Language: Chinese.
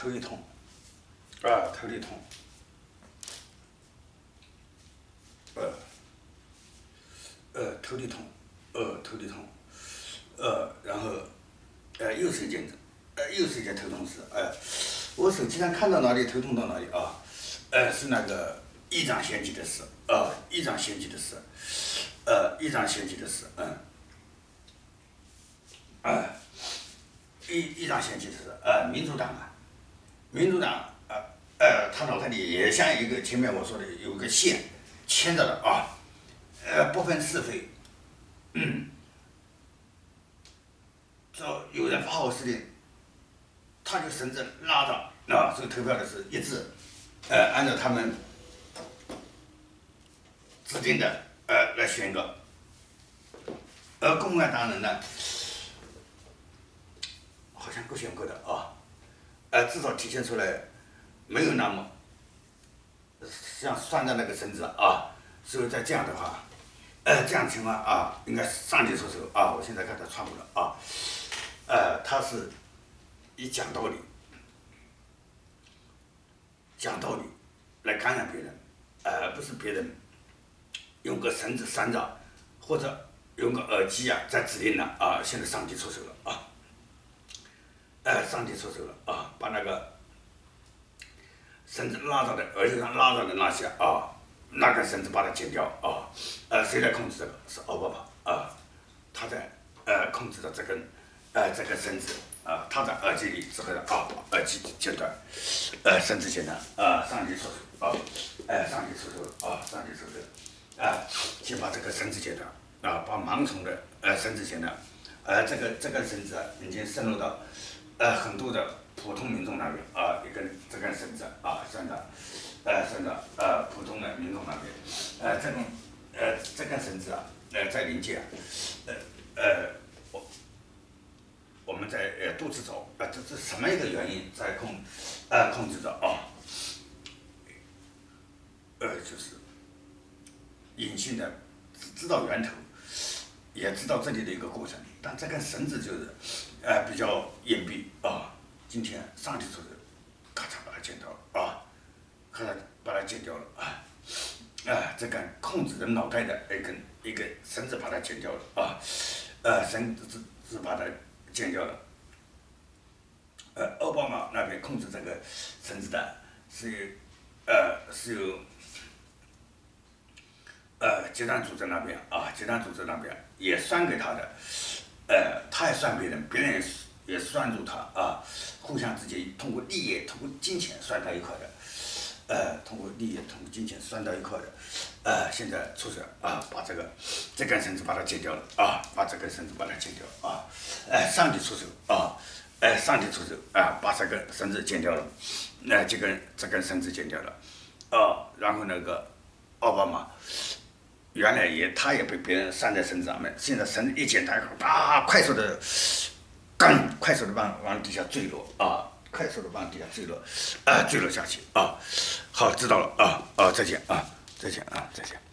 头一痛，啊，头里痛，呃，呃，头里痛，呃，头里痛，呃，然后，呃，又是一件，呃，又是一件头痛事，呃，我手机上看到哪里头痛到哪里啊，呃，是那个一掌仙气的事，啊，一掌仙气的事，呃，一掌仙气的事，嗯，哎，一一掌仙气的事，呃，民主党啊。民主党，呃呃，他脑袋里也像一个前面我说的有个线牵着的啊，呃，不分是非，嗯，只要有人发号施令，他就绳子拉着啊，这个投票的是一致，呃，按照他们指定的呃来选个，而共产党人呢，好像各选各的啊。呃，至少体现出来没有那么像拴的那个绳子啊，所以在这样的话，呃，这样情况啊，应该上帝出手啊。我现在看他穿过了啊，呃，他是以讲道理、讲道理来感染别人，而不是别人用个绳子拴着，或者用个耳机啊在指令呢啊。现在上帝出手了啊。哎，上帝出手了啊！把那个绳子拉到的，耳朵上拉到的那些啊，那根绳子把它剪掉啊！呃，谁来控制这个？是奥巴马啊，他在呃控制着这根呃这根绳子啊，他在耳机里指挥的啊，耳机剪断，呃，绳子剪断啊，上帝出手啊！哎，上帝出手啊！上帝出手啊！先把这个绳子剪断啊，把盲从的呃绳子剪断，呃，这个这根绳子已经渗入到。呃，很多的普通民众那边啊，一根这根绳子啊，伸到，呃，伸到呃普通的民众那边，呃，这根呃这根绳子啊，呃在临界，呃呃我我们在呃肚子走，啊这这什么一个原因在控，呃控制着啊，呃就是隐性的知道源头，也知道这里的一个过程，但这根绳子就是。哎，比较隐蔽啊！今天上帝出手，咔嚓把它剪掉了啊！咔嚓把它剪掉了啊！啊，这根控制人脑袋的一根一根绳子把它剪掉了啊！呃，绳子是是把它剪掉了。呃，奥巴马那边控制这个绳子的是有呃是有呃集团组织那边啊，集团组织那边也算给他的。呃，他也算别人，别人也是也算住他啊，互相之间通过利益、通过金钱算到一块的，呃，通过利益、通过金钱算到一块的，呃，现在出手啊，把这个这根绳子把它剪掉了啊，把这根绳子把它剪掉啊，哎，上帝出手啊，哎，上帝出手啊，把这根绳子剪掉了，那这根这根绳子剪掉了，啊，然后那个奥巴马。原来也，他也被别人拴在绳子上面，现在绳子一剪断，啊，快速的，刚，快速的往往底下坠落，啊，快速的往底下坠落，啊，坠落下去，啊，好，知道了，啊，啊，再见，啊，再见，啊，再见。